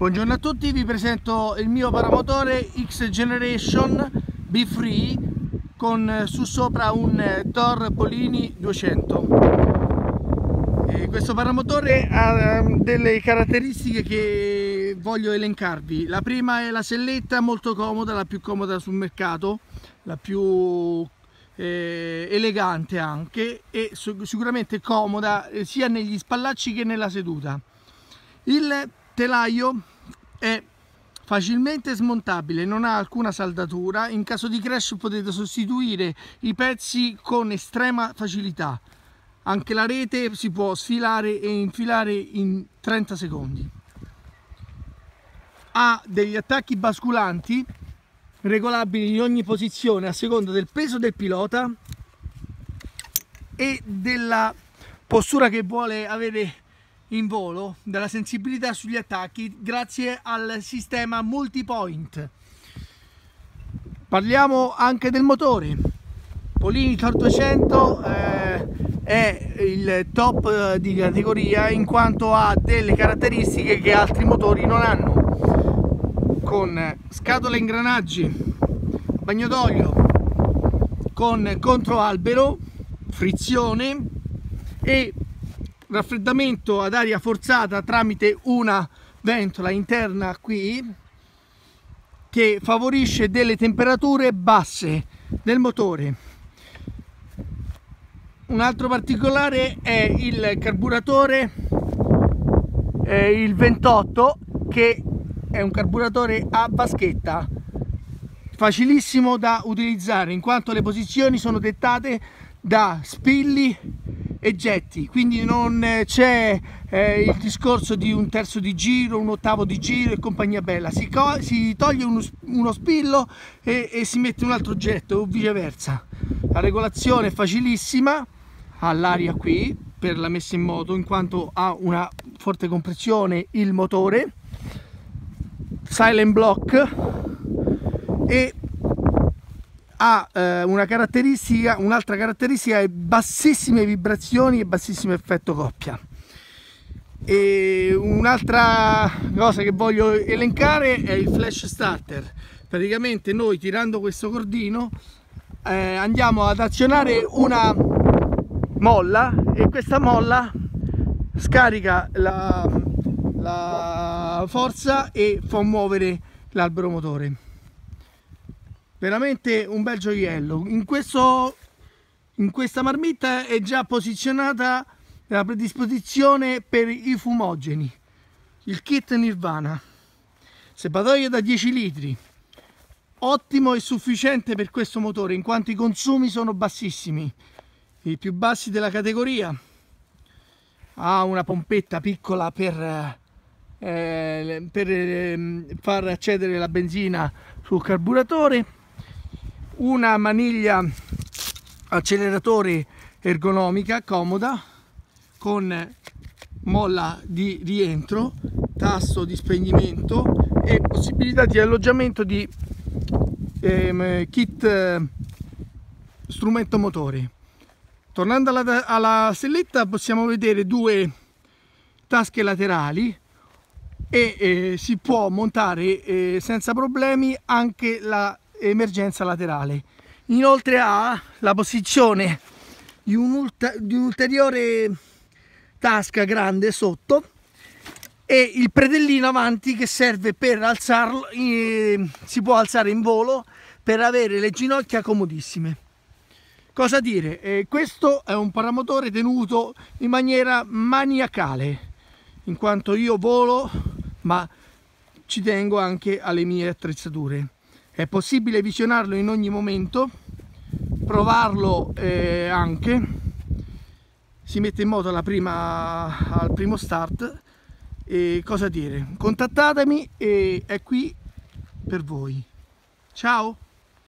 Buongiorno a tutti, vi presento il mio paramotore X Generation B Free con su sopra un Thor Polini 200. E questo paramotore ha ehm, delle caratteristiche che voglio elencarvi. La prima è la selletta molto comoda, la più comoda sul mercato, la più eh, elegante anche e sicuramente comoda eh, sia negli spallacci che nella seduta. Il telaio è facilmente smontabile, non ha alcuna saldatura, in caso di crash potete sostituire i pezzi con estrema facilità. Anche la rete si può sfilare e infilare in 30 secondi. Ha degli attacchi basculanti regolabili in ogni posizione a seconda del peso del pilota e della postura che vuole avere in volo, della sensibilità sugli attacchi grazie al sistema multipoint. Parliamo anche del motore. Polini Tor 200 eh, è il top eh, di categoria in quanto ha delle caratteristiche che altri motori non hanno con scatola ingranaggi, bagno d'olio, con controalbero, frizione e raffreddamento ad aria forzata tramite una ventola interna qui che favorisce delle temperature basse del motore. Un altro particolare è il carburatore, eh, il 28 che è un carburatore a vaschetta facilissimo da utilizzare in quanto le posizioni sono dettate da spilli e getti. Quindi non c'è eh, il discorso di un terzo di giro un ottavo di giro e compagnia bella. Si, si toglie uno, uno spillo e, e, si mette un altro getto o viceversa. La regolazione è facilissima all'aria qui per la messa in moto in quanto ha una forte compressione il motore silent block e ha eh, una caratteristica, un'altra caratteristica è bassissime vibrazioni e bassissimo effetto coppia. E un'altra cosa che voglio elencare è il flash starter. Praticamente noi tirando questo cordino eh, andiamo ad azionare una molla e questa molla scarica la, la forza e fa muovere l'albero motore veramente un bel gioiello. In, questo, in questa marmitta è già posizionata la predisposizione per i fumogeni. Il kit Nirvana. Serbatoio da 10 litri. Ottimo e sufficiente per questo motore in quanto i consumi sono bassissimi. I più bassi della categoria. Ha una pompetta piccola per eh, per eh, far accedere la benzina sul carburatore una maniglia acceleratore ergonomica comoda con molla di rientro tasto di spegnimento e possibilità di alloggiamento di ehm, kit eh, strumento motore tornando alla, alla selletta possiamo vedere due tasche laterali e eh, si può montare eh, senza problemi anche l'emergenza laterale. Inoltre ha la posizione di, un un'ulteriore tasca grande sotto e il predellino avanti che serve per alzarlo eh, si può alzare in volo per avere le ginocchia comodissime. Cosa dire? Eh, questo è un paramotore tenuto in maniera maniacale in quanto io volo ma ci tengo anche alle mie attrezzature. È possibile visionarlo in ogni momento, provarlo eh, anche, si mette in moto prima, al primo start e cosa dire, contattatemi e è qui per voi. Ciao!